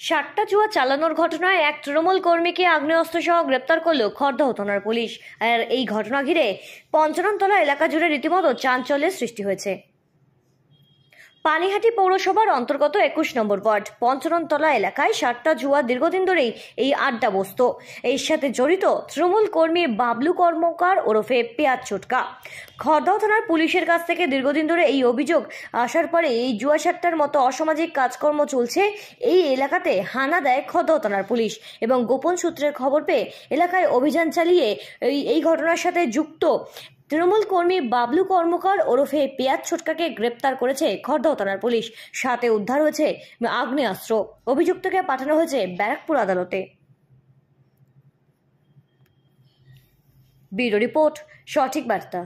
সাতটা জুয়া চালানোর ঘটনায় এক তৃণমূল কর্মীকে আগ্নেয়স্ত্র সহ গ্রেপ্তার করল খর্দহ থানার পুলিশ। আর এই ঘটনা ঘিরে পঞ্চনন্তলা এলাকা জুড়ে রীতিমতো চাঞ্চল্যের সৃষ্টি হয়েছে। পানিহাটি পৌরসভার অন্তর্গত একুশ নম্বর ওয়ার্ড, পঞ্চরণতলা এলাকায় সাতটা জুয়া দীর্ঘদিন ধরেই এই আড্ডা বসত। এর সাথে জড়িত তৃণমূল কর্মী বাবলু কর্মকার ওরফে পেঁয়াজ ছোটকা। খড়দাও থানার পুলিশের কাছ থেকে দীর্ঘদিন ধরে এই অভিযোগ আসার পরে এই জুয়া সাতটার মতো অসামাজিক কাজকর্ম চলছে, এই এলাকাতে হানা দেয় খড়দাও থানার পুলিশ এবং গোপন সূত্রের খবর পেয়ে এলাকায় অভিযান চালিয়ে এই এই ঘটনার সাথে যুক্ত তৃণমূল কর্মী বাবলু কর্মকার ওরফে পেয়াজ ছোটকাকে গ্রেপ্তার করেছে খড়দহ থানার পুলিশ। সাথে উদ্ধার হয়েছে আগ্নেয়াস্ত্র। অভিযুক্তকে পাঠানো হয়েছে ব্যারাকপুর আদালতে। ব্যুরো রিপোর্ট, সঠিক বার্তা।